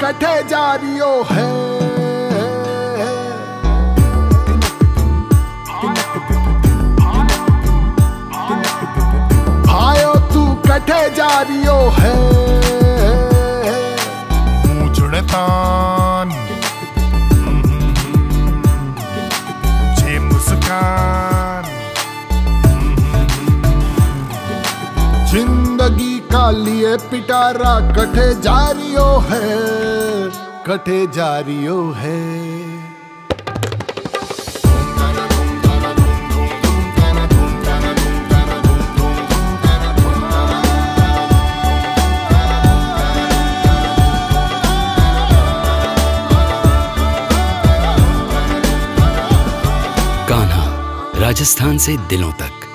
कठे जारियो है। भायो तू कठे जारियो है। मुझड़तान जे मुस्कान। ज़िंदगी का लिए पिटारा कठे जारियो है कठे जारियो है। राजस्थान से दिलों तक।